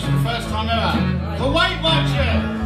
for the first time ever. The Weight Watchers!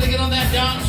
To get on that dance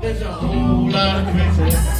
There's a whole lot of crazy.